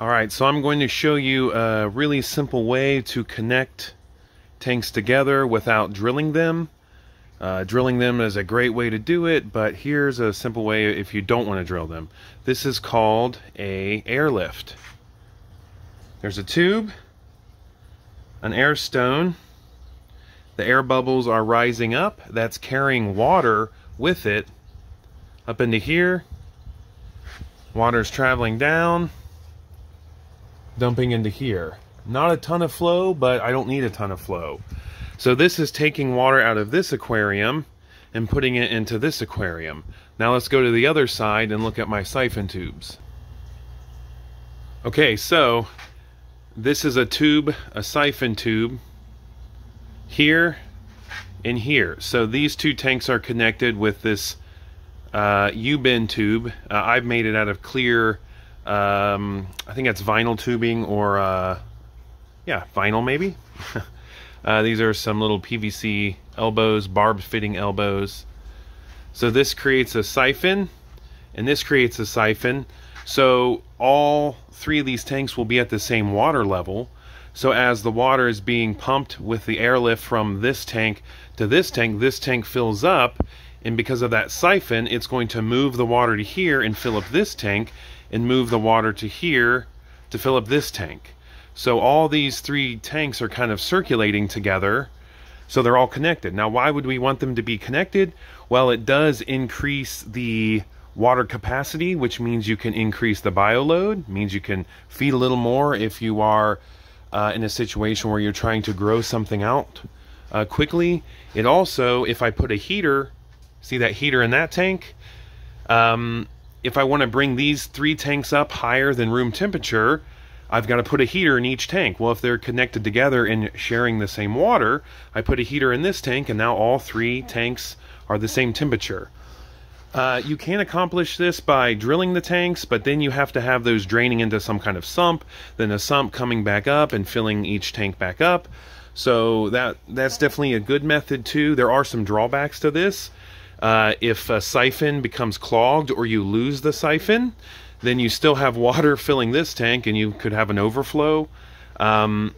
All right, so I'm going to show you a really simple way to connect tanks together without drilling them. Uh, drilling them is a great way to do it, but here's a simple way if you don't want to drill them. This is called a airlift. There's a tube, an air stone, the air bubbles are rising up, that's carrying water with it up into here. Water's traveling down, dumping into here. Not a ton of flow, but I don't need a ton of flow. So this is taking water out of this aquarium and putting it into this aquarium. Now let's go to the other side and look at my siphon tubes. Okay, so this is a tube, a siphon tube, here and here. So these two tanks are connected with this uh, U-bend tube. Uh, I've made it out of clear um, I think that's vinyl tubing or, uh, yeah, vinyl maybe. uh, these are some little PVC elbows, barb fitting elbows. So this creates a siphon, and this creates a siphon. So all three of these tanks will be at the same water level. So as the water is being pumped with the airlift from this tank to this tank, this tank fills up, and because of that siphon, it's going to move the water to here and fill up this tank, and move the water to here to fill up this tank. So all these three tanks are kind of circulating together, so they're all connected. Now, why would we want them to be connected? Well, it does increase the water capacity, which means you can increase the bio load, means you can feed a little more if you are uh, in a situation where you're trying to grow something out uh, quickly. It also, if I put a heater, see that heater in that tank? Um, if I want to bring these three tanks up higher than room temperature, I've got to put a heater in each tank. Well, if they're connected together and sharing the same water, I put a heater in this tank and now all three tanks are the same temperature. Uh, you can accomplish this by drilling the tanks, but then you have to have those draining into some kind of sump, then a sump coming back up and filling each tank back up. So that that's definitely a good method too. There are some drawbacks to this. Uh, if a siphon becomes clogged or you lose the siphon, then you still have water filling this tank and you could have an overflow. Um,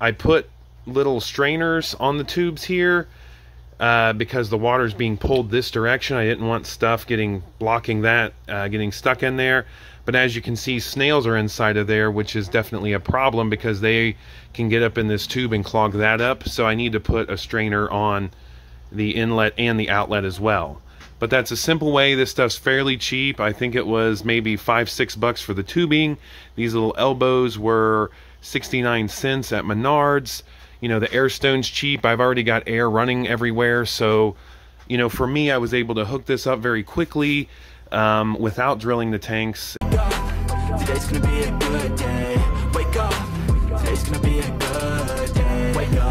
I put little strainers on the tubes here uh, because the water is being pulled this direction. I didn't want stuff getting blocking that, uh, getting stuck in there. But as you can see, snails are inside of there, which is definitely a problem because they can get up in this tube and clog that up. So I need to put a strainer on the inlet and the outlet as well. But that's a simple way. This stuff's fairly cheap. I think it was maybe five, six bucks for the tubing. These little elbows were 69 cents at Menards. You know, the air stone's cheap. I've already got air running everywhere. So, you know, for me, I was able to hook this up very quickly um, without drilling the tanks. Today's gonna be a good day. Wake up. Today's gonna be a good day. Wake up.